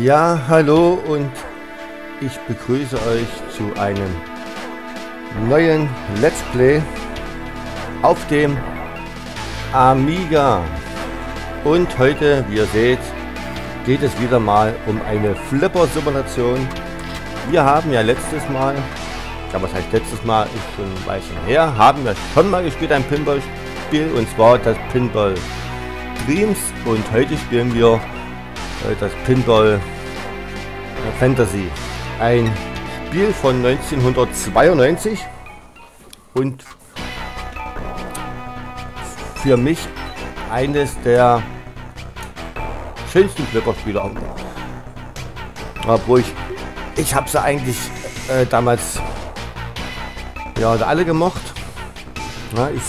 Ja, hallo und ich begrüße euch zu einem neuen Let's Play auf dem Amiga. Und heute, wie ihr seht, geht es wieder mal um eine Flipper-Simulation. Wir haben ja letztes Mal, ja was heißt letztes Mal, ist schon ein Weilchen her, haben wir schon mal gespielt ein Pinball-Spiel und zwar das Pinball Dreams und heute spielen wir das Pinball Fantasy. Ein Spiel von 1992 und für mich eines der schönsten Flipper-Spiele. Obwohl ich, ich habe sie eigentlich äh, damals ja alle gemocht. Ja, ich,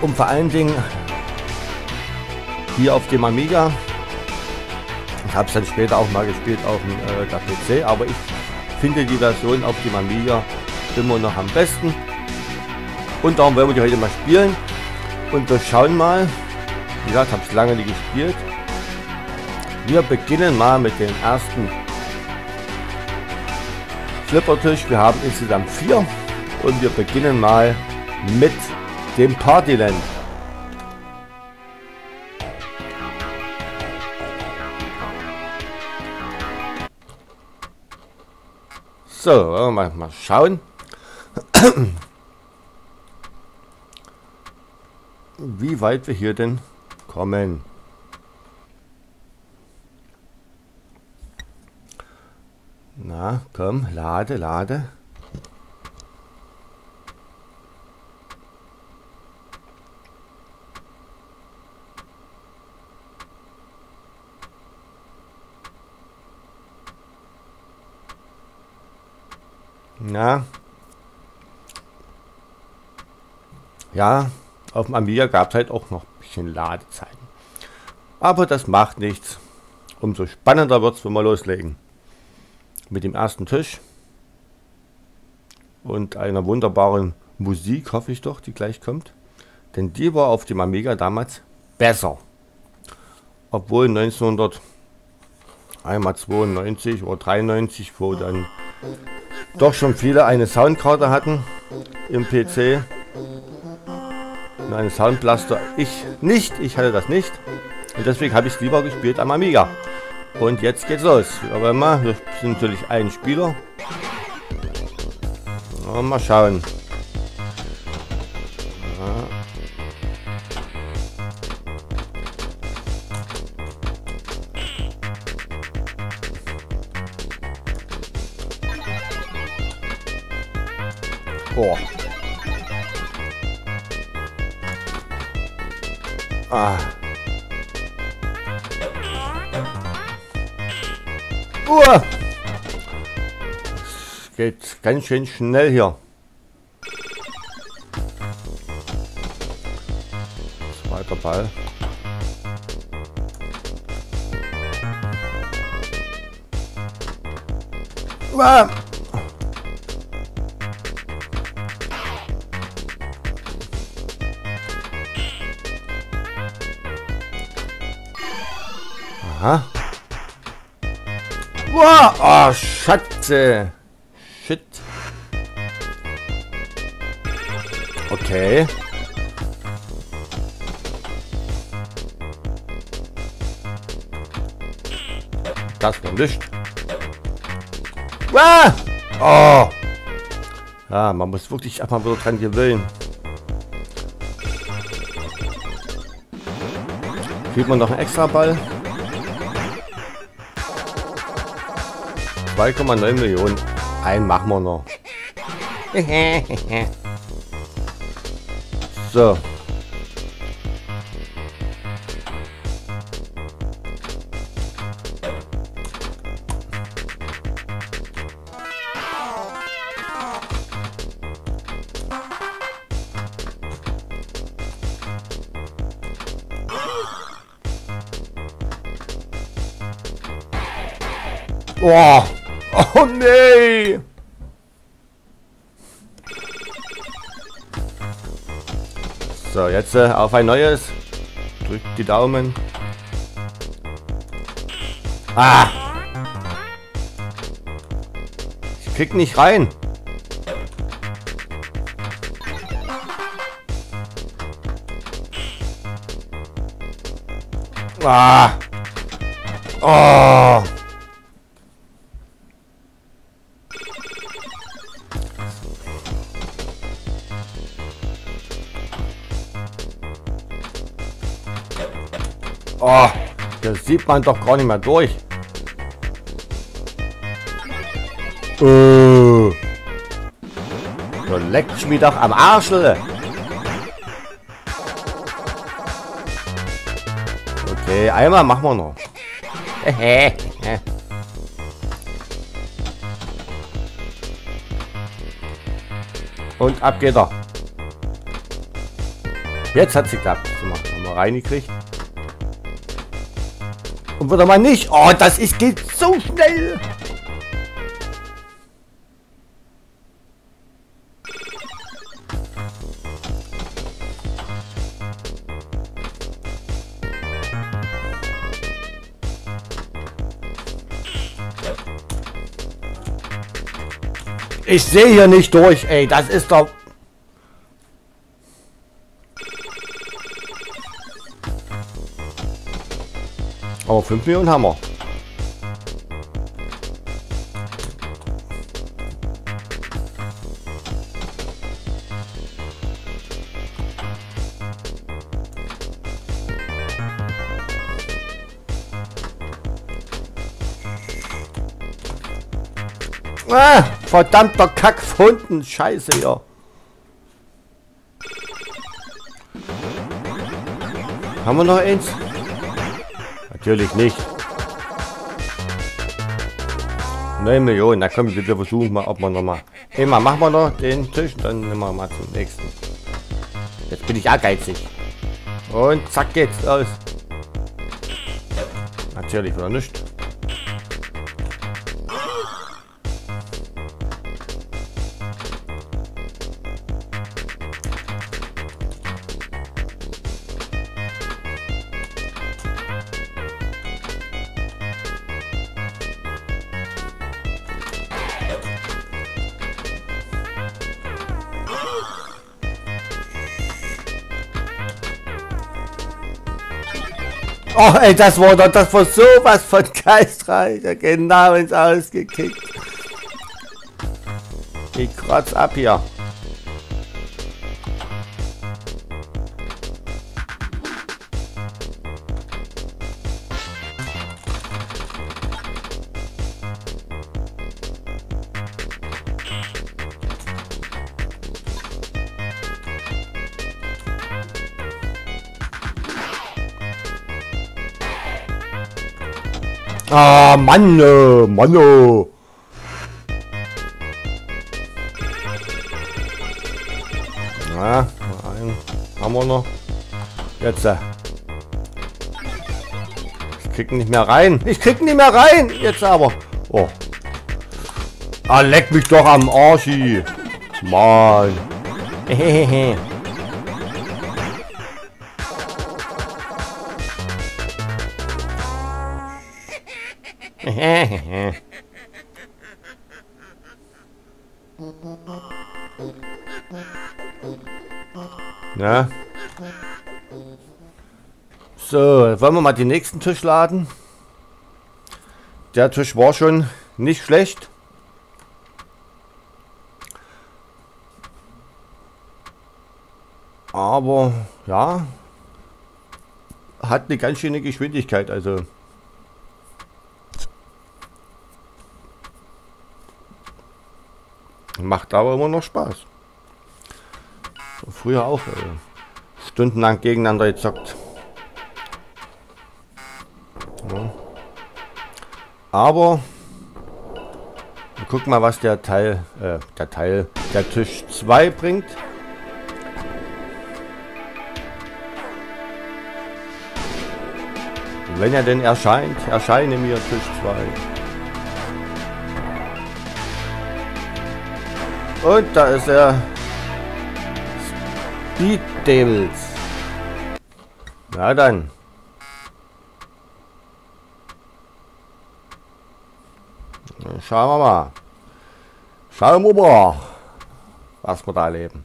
um vor allen Dingen hier auf dem Amiga. Ich habe es dann später auch mal gespielt auf dem äh, der PC, aber ich finde die Version auf dem Amiga immer noch am besten. Und darum werden wir die heute mal spielen. Und wir schauen mal. Wie gesagt, habe es lange nicht gespielt. Wir beginnen mal mit dem ersten Flippertisch. Wir haben insgesamt vier. Und wir beginnen mal mit dem Partyland. So, mal, mal schauen. Wie weit wir hier denn kommen. Na, komm, lade, lade. Na. Ja, auf dem Amiga gab es halt auch noch ein bisschen Ladezeiten. Aber das macht nichts. Umso spannender wird es, wenn wir loslegen. Mit dem ersten Tisch. Und einer wunderbaren Musik, hoffe ich doch, die gleich kommt. Denn die war auf dem Amiga damals besser. Obwohl 1992 oder 93, wo dann doch schon viele eine Soundkarte hatten im PC. Und eine Soundblaster. Ich nicht, ich hatte das nicht. Und deswegen habe ich es lieber gespielt am Amiga. Und jetzt geht's los. Aber mal, wir sind natürlich ein Spieler. mal schauen. Ah. Uah. Es geht ganz schön schnell hier. Zweiter Ball. Uah. Wow, oh, Schatze. Shit. Okay. Das war nicht. Ah! Oh. Ja, man muss wirklich einfach wieder dran gewöhnen. Kriegt man noch einen extra Ball? 2,9 Millionen. Einen machen wir noch. so. Oh. Oh nee! So, jetzt äh, auf ein neues. Drückt die Daumen. Ah! Ich krieg nicht rein. Ah! Oh, sieht man doch gar nicht mehr durch. Uh. So leckt mich doch am Arschel. Okay, einmal machen wir noch. Und ab geht er. Jetzt hat sie geklappt. Haben wir reingekriegt. Und wieder mal nicht. Oh, das ist geht so schnell. Ich sehe hier nicht durch, ey. Das ist doch... Aber 5 Millionen haben wir. Ah, verdammter Kackfunden. Scheiße, ja. Haben wir noch eins? Natürlich nicht. 9 Millionen. Da können wir versuchen mal, ob wir noch mal. Immer machen wir noch den Tisch, dann nehmen wir mal zum nächsten. Jetzt bin ich ehrgeizig. Und zack geht's los. Natürlich wieder nicht. Oh, ey, das war doch, das war sowas von geistreich. Genau ins Ausgekickt. Ich kratz ab hier. Ah, Mann, Mann. Na, einen haben wir noch. Jetzt. Äh. Ich krieg nicht mehr rein. Ich krieg nicht mehr rein. Jetzt aber. Oh. Ah, leck mich doch am Arschi. Mann. Hehehe. So, wollen wir mal den nächsten Tisch laden. Der Tisch war schon nicht schlecht. Aber ja, hat eine ganz schöne Geschwindigkeit. Also Macht aber immer noch Spaß. Früher auch äh, stundenlang gegeneinander gezockt. Aber wir gucken mal, was der Teil, äh, der Teil, der Tisch 2 bringt. Wenn er denn erscheint, erscheine mir Tisch 2. Und da ist er. Speed Devils. Na dann. Schauen wir mal. Schauen wir mal, was wir da erleben.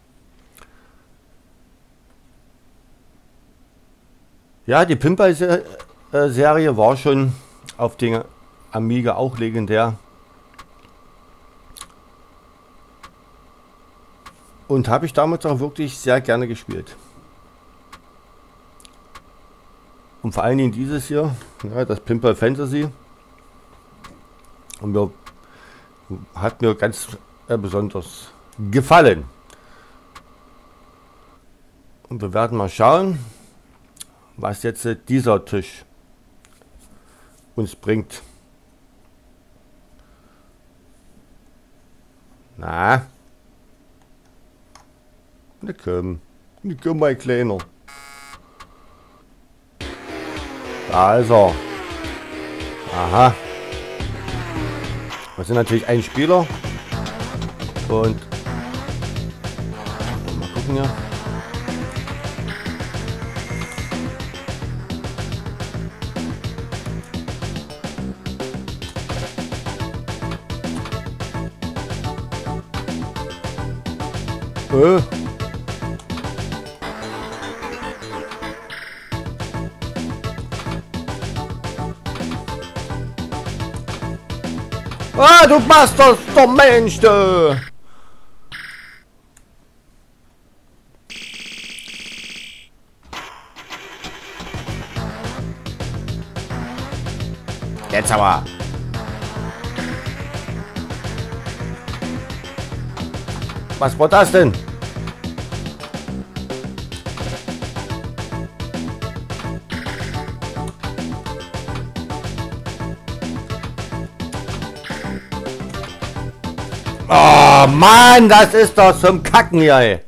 Ja, die Pinball-Serie war schon auf den Amiga auch legendär. Und habe ich damals auch wirklich sehr gerne gespielt. Und vor allen Dingen dieses hier, ja, das Pimple Fantasy. Und mir, hat mir ganz äh, besonders gefallen. Und wir werden mal schauen, was jetzt äh, dieser Tisch uns bringt. Na? Na komm, na komm mein Kleiner. Da ist er. Aha. Wir sind natürlich ein Spieler. Und mal gucken ja. Äh. Ah, du das, du Mensch, du! Jetzt aber! Was war das denn? Mann, das ist doch zum Kacken hier, ey.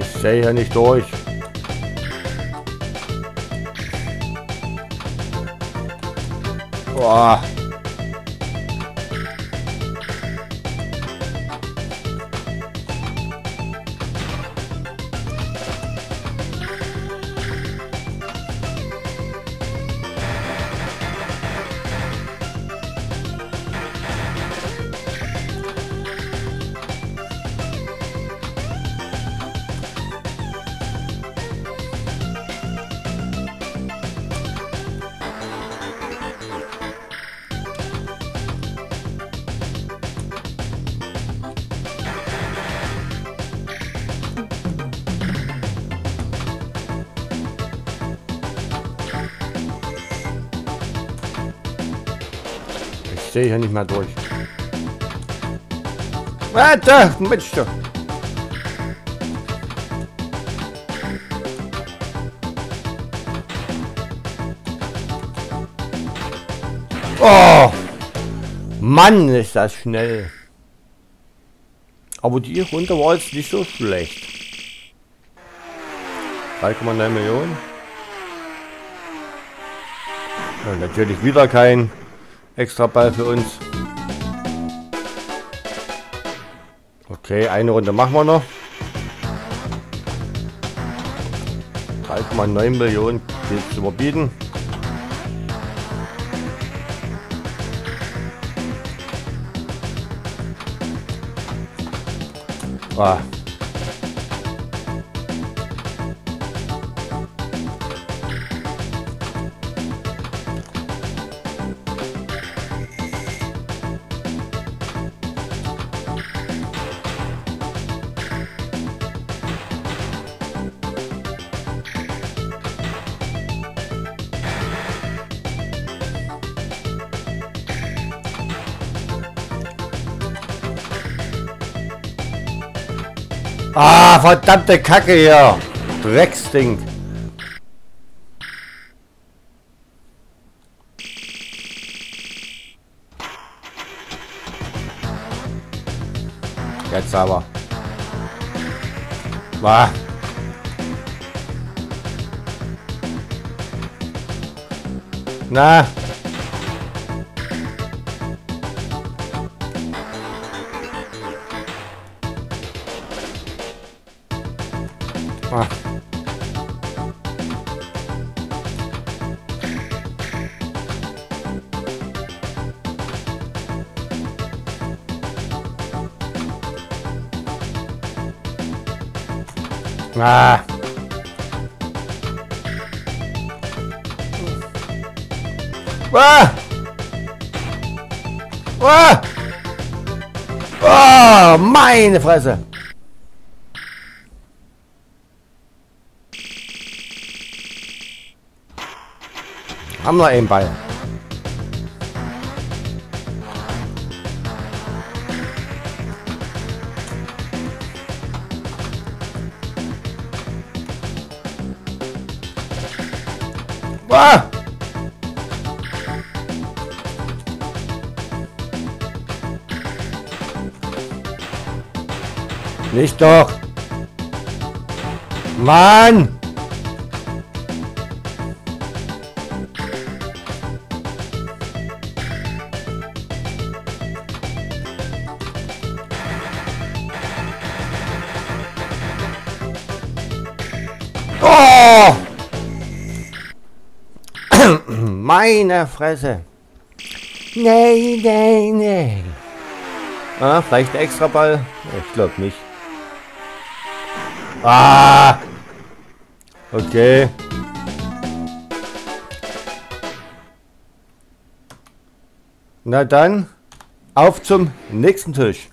Ich sehe hier nicht durch. Boah. Sehe hier nicht mehr durch. Warte, Mensch. du. Oh! Mann, ist das schnell. Aber die Runde war jetzt nicht so schlecht. 3,9 Millionen. Ja, natürlich wieder kein extra Ball für uns. Okay, eine Runde machen wir noch. 3,9 Millionen zu überbieten. Ah. Ah, verdammte Kacke hier. Drecksding. Jetzt aber. Bah. Na. Meine Fresse. Haben wir einen Ball. Nicht doch! Mann! Oh! Meine Fresse. Nee, nee, nee. Ah, vielleicht extra Ball? Ich glaube nicht. Ah! Okay. Na dann, auf zum nächsten Tisch.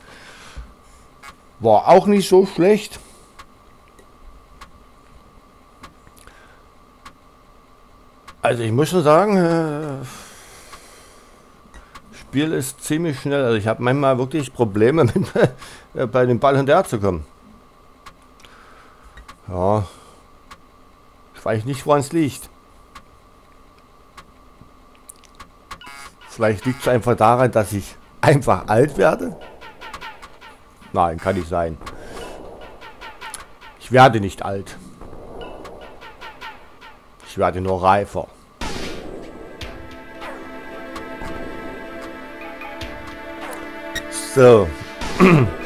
War auch nicht so schlecht. Also ich muss schon sagen, äh, Spiel ist ziemlich schnell. Also ich habe manchmal wirklich Probleme mit, äh, bei dem Ball hinterher zu kommen. Ja. Ich weiß nicht, woran es liegt. Vielleicht liegt es einfach daran, dass ich einfach alt werde. Nein, kann nicht sein. Ich werde nicht alt. Ich werde nur reifer. So.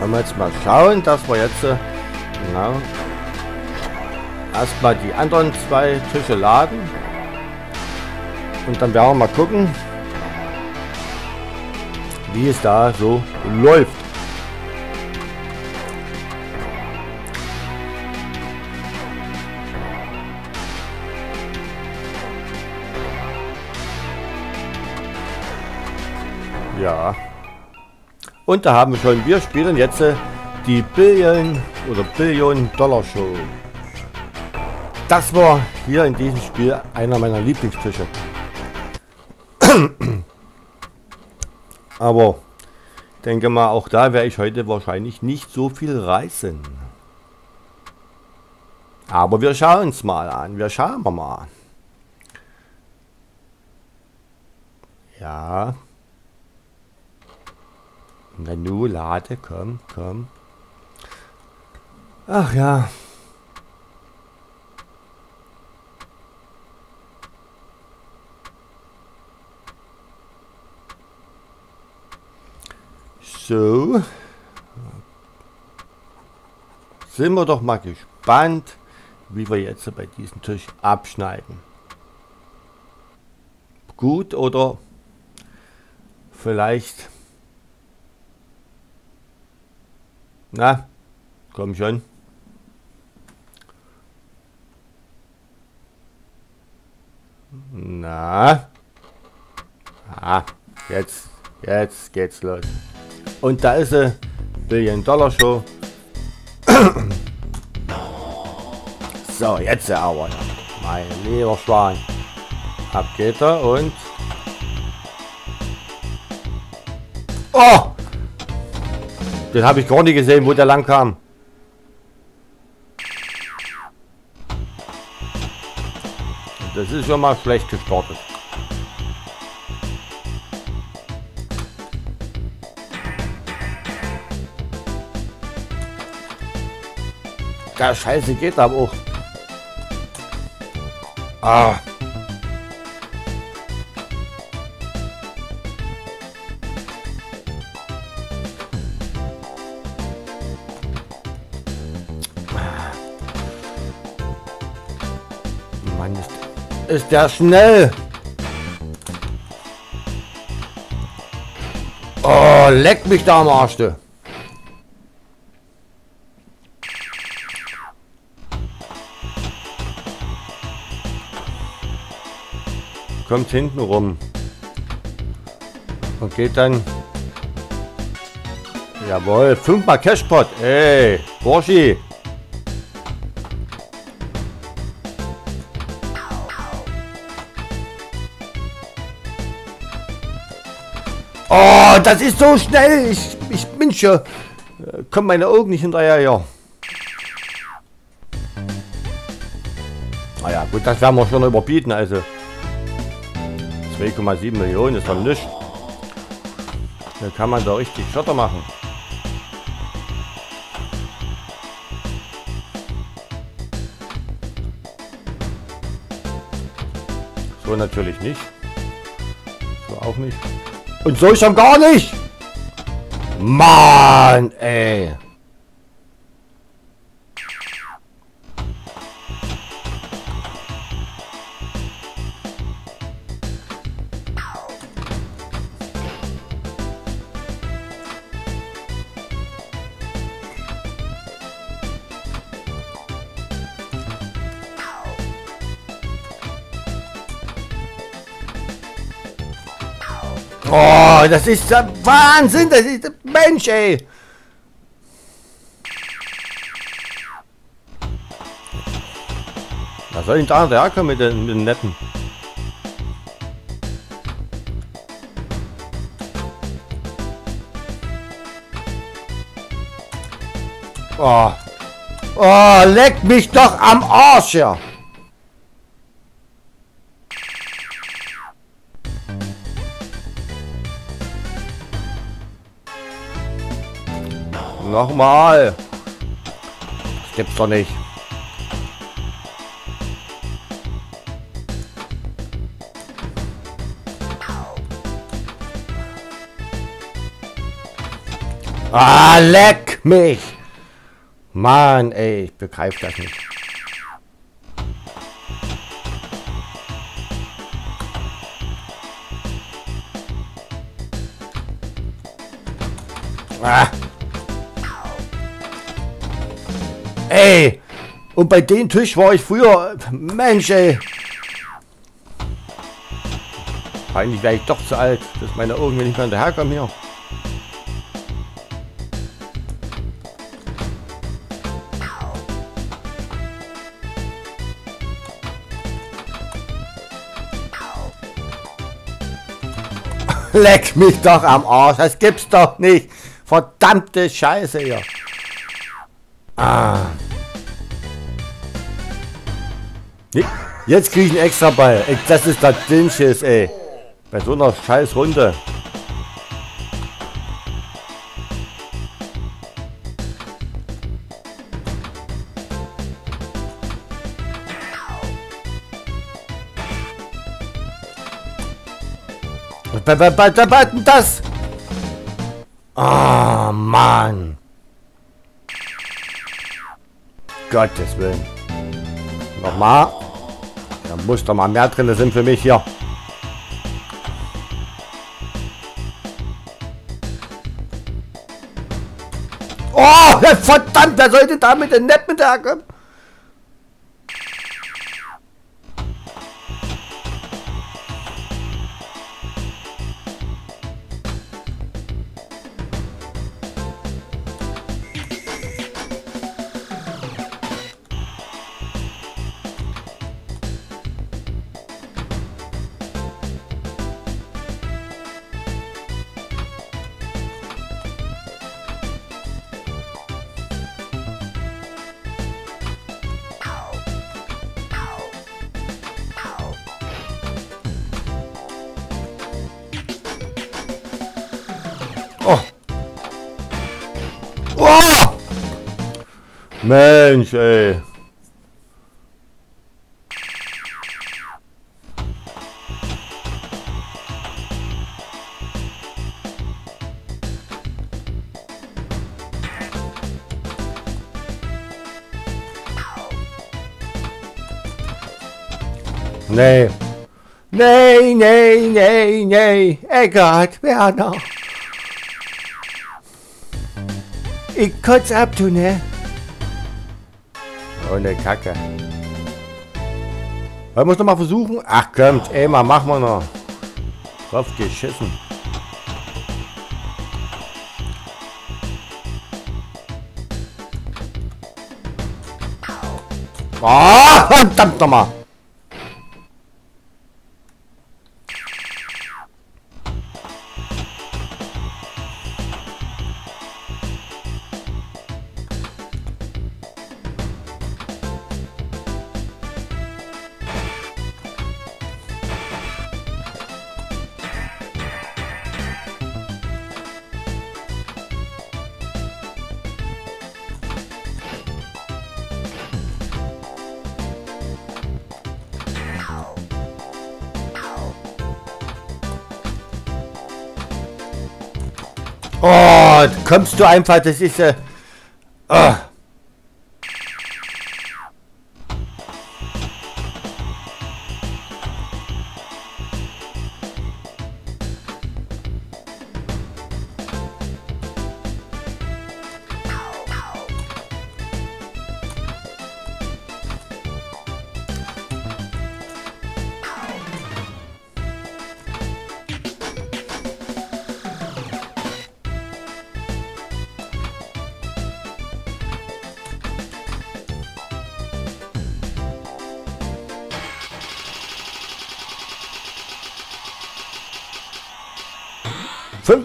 Wollen wir jetzt mal schauen, dass wir jetzt äh, genau, erstmal die anderen zwei Tische laden. Und dann werden wir mal gucken, wie es da so läuft. Ja. Und da haben wir schon, wir spielen jetzt äh, die Billion oder Billion Dollar Show. Das war hier in diesem Spiel einer meiner Lieblingstische. Aber denke mal, auch da werde ich heute wahrscheinlich nicht so viel reißen. Aber wir schauen uns mal an. Wir schauen mal. Ja. Nanu, lade, komm, komm. Ach ja. So. Sind wir doch mal gespannt, wie wir jetzt bei diesem Tisch abschneiden. Gut oder vielleicht Na, komm schon. Na. Ah, jetzt, jetzt geht's los. Und da ist sie, Billion Dollar Show. so, jetzt aber. Mein lieber Schwan. Ab geht er und... Oh! Den habe ich gar nicht gesehen, wo der lang kam. Das ist schon mal schlecht gestartet. Ja, scheiße geht aber auch. Ah. Ist der schnell. Oh, leck mich da am Arsch, du. kommt hinten rum und geht dann jawohl fünfmal Cashpot ey Burschi Das ist so schnell. Ich, ich bin schon. Kommen meine Augen nicht hinterher, ja. Naja, gut, das werden wir schon überbieten, also. 2,7 Millionen ist doch nichts. Da kann man da richtig Schotter machen. So natürlich nicht. So auch nicht. Und so schon gar nicht. Mann, ey. Oh, das ist der Wahnsinn. Das ist der Mensch, ey. Was soll denn da herkommen mit den, mit den Netten? Oh. Oh, leck mich doch am Arsch, ja. Nochmal. Das gibt's doch nicht. Ah, leck mich! Mann, ey, ich begreife das nicht. Ah. Ey! Und bei dem Tisch war ich früher... Mensch, ey! Eigentlich wäre ich doch zu alt, dass meine Augen nicht mehr hinterherkommen hier. Leck mich doch am Arsch, das gibt's doch nicht. Verdammte Scheiße hier. Ah. Jetzt kriege ich einen extra Ball. Das ist das Dünnschiss, ey. Bei so einer scheiß Runde. Das? Ah, Mann. Gottes Willen. Nochmal. Da muss doch mal mehr drin sind für mich hier. Oh, verdammt, wer sollte da mit den Neppen herkommen? Mensch, ey. Nee. Nee, nee, nee, nee. Eckart, Werner. Ich kotz ab, du, ne? Ohne Kacke. Wollen wir es nochmal versuchen? Ach kommt, ey, mal machen wir noch. Drauf geschissen. Ah, verdammt nochmal. Oh, kommst du einfach, das ist äh, oh.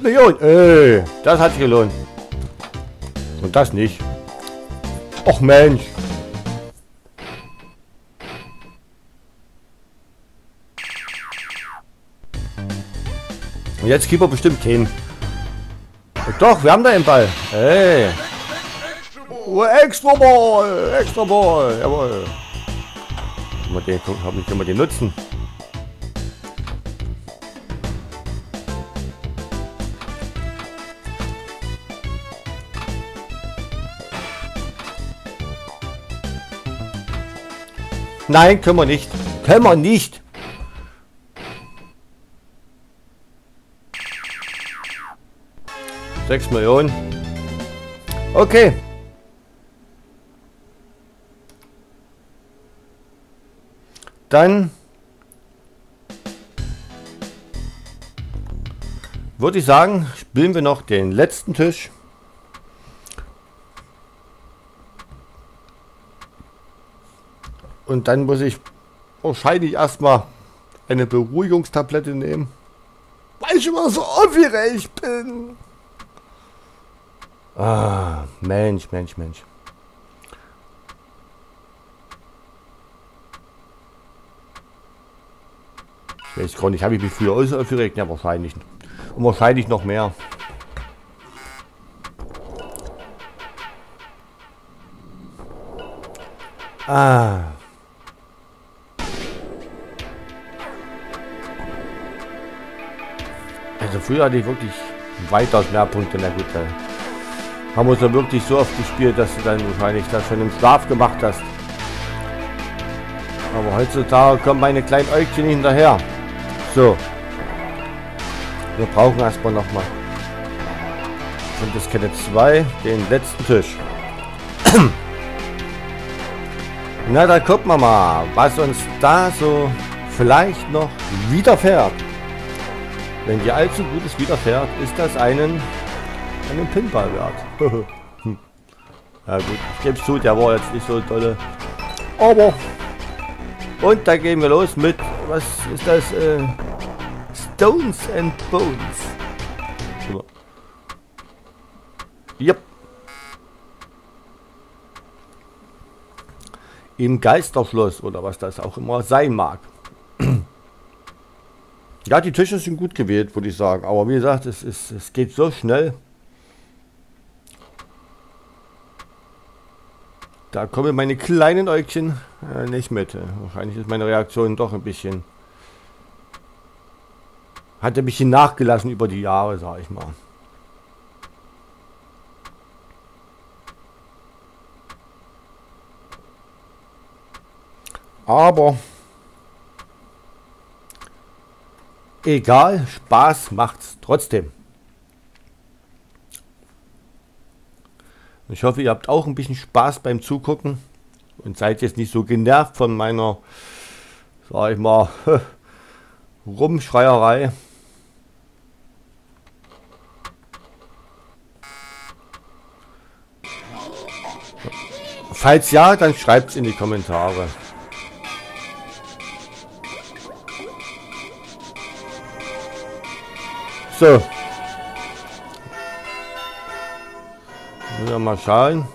Millionen. Ey, das hat sich gelohnt. Und das nicht. Och Mensch. Und jetzt Keeper bestimmt keinen. Doch, wir haben da einen Ball. Ey. Oh, extra Ball. Extra Ball. Jawohl. Mal den, hoffentlich können den nutzen. Nein, können wir nicht. Können wir nicht. Sechs Millionen. Okay. Dann würde ich sagen, spielen wir noch den letzten Tisch. Und dann muss ich wahrscheinlich erstmal eine Beruhigungstablette nehmen. Weil ich immer so aufgeregt bin. Ah, Mensch, Mensch, Mensch. Ich weiß gar nicht, habe ich mich früher aufgeregt? Ja, wahrscheinlich. Und wahrscheinlich noch mehr. Ah. Also früher hatte ich wirklich weitaus mehr Punkte. Na gut, da haben wir uns dann wirklich so oft gespielt, dass du dann wahrscheinlich das schon im Schlaf gemacht hast. Aber heutzutage kommen meine kleinen Äugchen hinterher. So. Wir brauchen erstmal nochmal. Und das kenne 2, den letzten Tisch. Na, da gucken wir mal, was uns da so vielleicht noch widerfährt. Wenn dir allzu Gutes widerfährt, ist das einen, einen Pinball wert. ja gut, ich gebe zu, der war jetzt nicht so tolle. Aber, und da gehen wir los mit, was ist das? Äh, Stones and Bones. Yep. Im Geisterschloss oder was das auch immer sein mag. Ja, die Tische sind gut gewählt, würde ich sagen. Aber wie gesagt, es, ist, es geht so schnell. Da kommen meine kleinen Äugchen äh, nicht mit. Wahrscheinlich ist meine Reaktion doch ein bisschen... Hat ein bisschen nachgelassen über die Jahre, sag ich mal. Aber egal, Spaß macht's trotzdem. Ich hoffe, ihr habt auch ein bisschen Spaß beim Zugucken und seid jetzt nicht so genervt von meiner, sag ich mal, Rumschreierei. Falls ja, dann schreibt es in die Kommentare. So. wir mal schauen.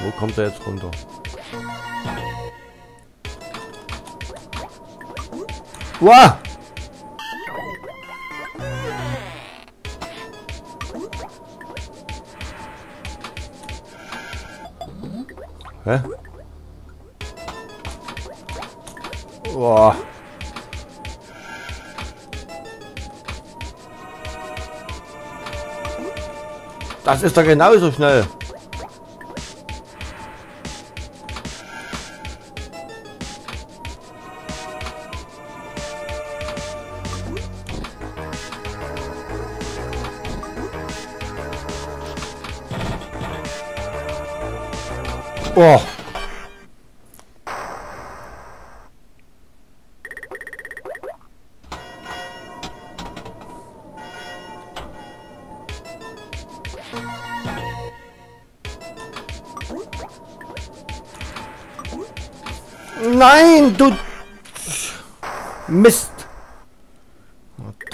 Wo kommt er jetzt runter? Wow! Hä? Boah. Das ist doch genauso schnell. Oh.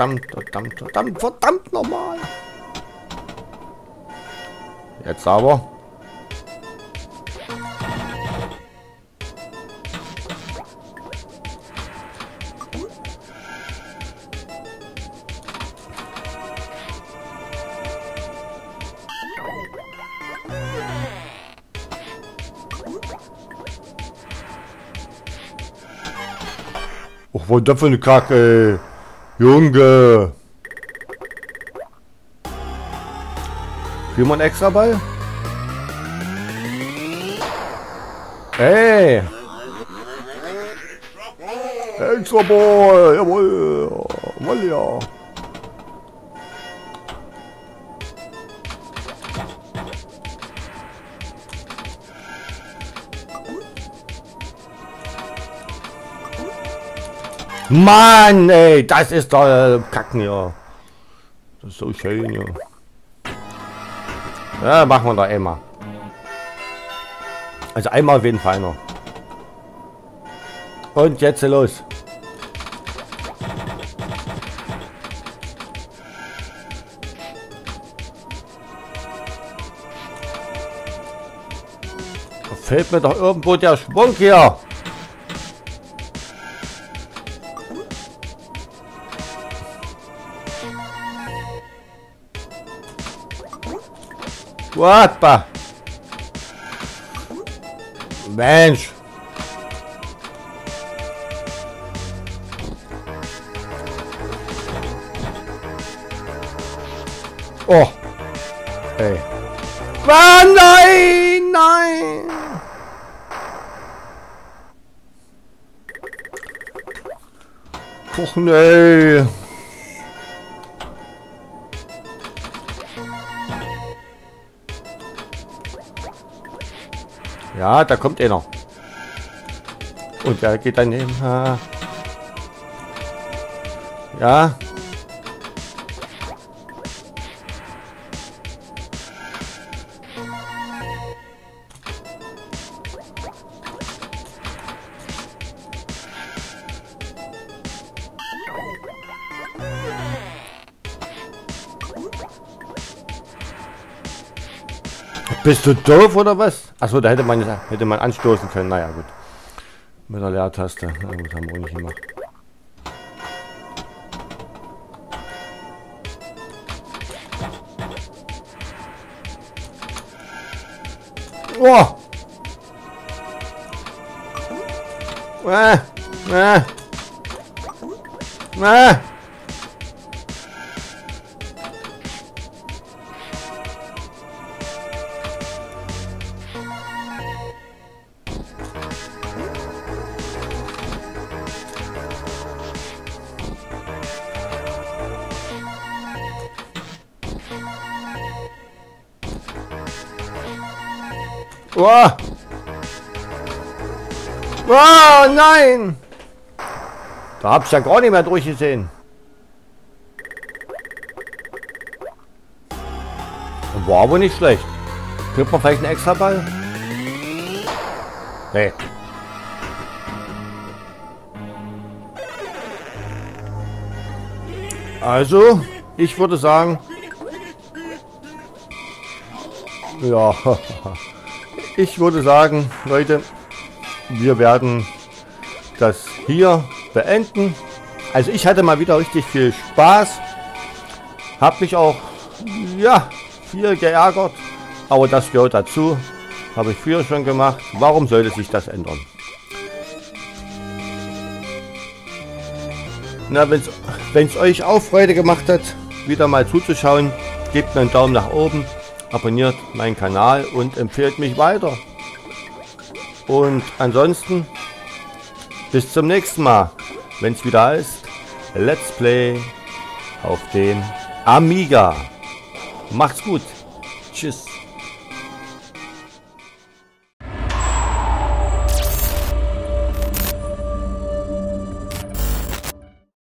Verdammt, verdammt, verdammt, verdammt nochmal. Jetzt aber. Och, was das für eine Kacke, Junge. Wir einen extra Ball? Ey! Extra Ball! Jawohl! Jawohl, ja! Mann, ey, das ist doch äh, Kacken, ja. Das ist so schön, ja. Ja, machen wir da einmal. Also einmal auf jeden Fall noch. Und jetzt los. Da fehlt mir doch irgendwo der Schwung hier. Opa! Mensch! Oh! Ey. Ah, nein! Nein! Och nee! Ja, da kommt einer. Und der geht dann hin. Ja. Bist du doof oder was? Achso, da hätte man, hätte man anstoßen können. Naja, gut. Mit der Leertaste. Na gut, haben wir auch nicht gemacht. Oh! Äh, äh. Äh. Oh. oh nein! Da hab ich ja gar nicht mehr durchgesehen. War aber nicht schlecht. Kriegt man vielleicht einen extra Ball? Nee. Also, ich würde sagen, ja, ich würde sagen, Leute, wir werden das hier beenden. Also ich hatte mal wieder richtig viel Spaß. Hab mich auch, ja, viel geärgert. Aber das gehört dazu. Habe ich früher schon gemacht. Warum sollte sich das ändern? Na, wenn es euch auch Freude gemacht hat, wieder mal zuzuschauen, gebt mir einen Daumen nach oben, abonniert meinen Kanal und empfehlt mich weiter. Und ansonsten bis zum nächsten Mal, wenn es wieder heißt Let's Play auf dem Amiga. Macht's gut. Tschüss.